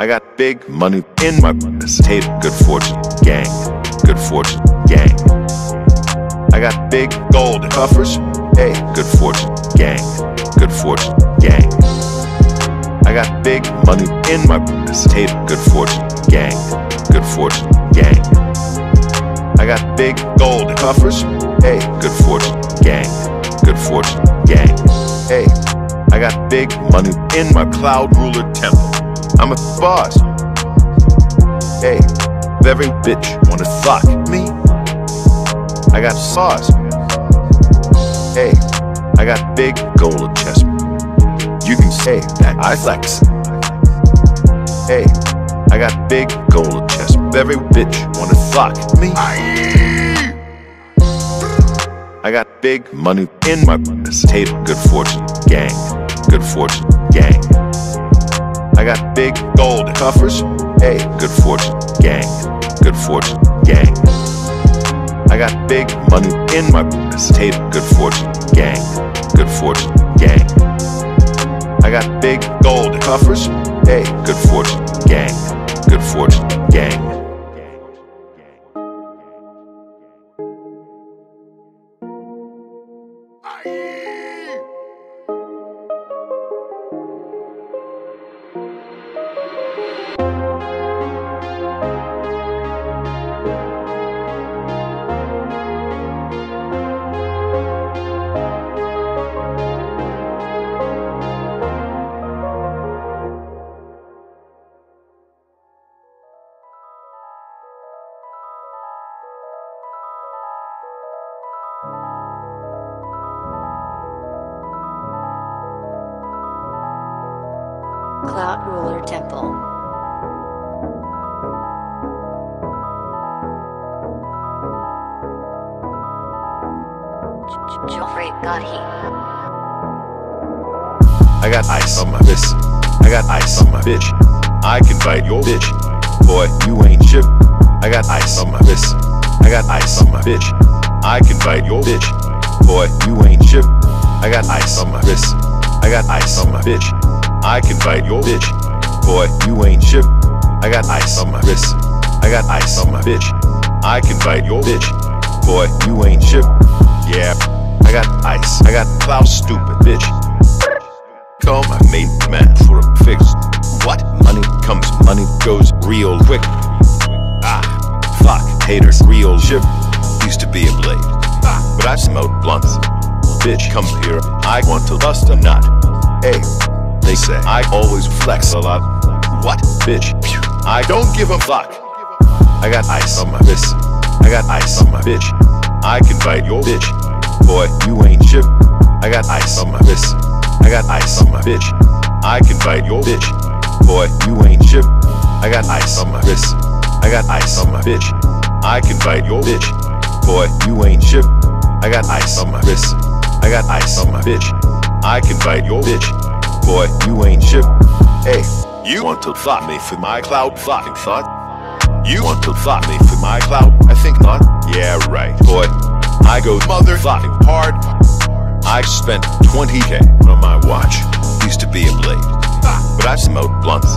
I got big money in my estate. Good fortune, gang. Good fortune, gang. I got big gold coffers. Hey, good fortune, gang. Good fortune, gang. I got big money in my estate. Good fortune, gang. Good fortune, gang. I got big gold coffers. Hey, good fortune, gang. Good fortune, gang. Hey, I got big money in my cloud ruler temple. I'm a boss. Hey, every bitch wanna fuck me, I got sauce. Hey, I got big gold chest. You can say that I flex. Hey, I got big gold chest. Every bitch wanna fuck me. I got big money in my estate. Good fortune, gang. Good fortune, gang. I got big gold coffers. Hey, good fortune, gang. Good fortune, gang. I got big money in my estate. Good fortune, gang. Good fortune, gang. I got big gold coffers. Hey, good fortune, gang. Good fortune, gang. Cloud Ruler Temple. Jauffre Gotti. I got ice on my wrist. I got ice on my bitch. I can fight your bitch. Boy, you ain't shit. I got ice on my wrist. I got ice on my bitch. I can fight your bitch. Boy, you ain't shit. I got ice on my wrist. I got ice on my bitch. I can fight your bitch. Boy, you ain't shit. I got ice on my wrist. I got ice on my bitch. I can fight your bitch. Boy, you ain't shit. Yeah, I got ice. I got cloud stupid bitch. Call my mate man for a fix. What? Money comes, money goes real quick. Ah, fuck, haters, real shit. Used to be a blade, ah, but I smoke blunts. Bitch, come here, I want to bust a nut. I always flex a lot. What? Bitch, I don't give a fuck. I got ice on my wrist. I got ice on my bitch. I can fight your bitch. Boy, you ain't shit. I got ice on my wrist. I got ice on my bitch. I can fight your bitch. Boy, you ain't shit. I got ice on my wrist. I got ice on my bitch. I can fight your bitch. Boy, you ain't shit. I got ice on my wrist. I got ice on my bitch. I can fight your bitch. Boy, you ain't shit. Hey, you want to fuck me for my cloud fucking thought? You want to fuck me for my cloud? I think not. Yeah, right. Boy, I go motherfucking hard. I spent 20k on my watch. Used to be a blade. But I smoke blunts.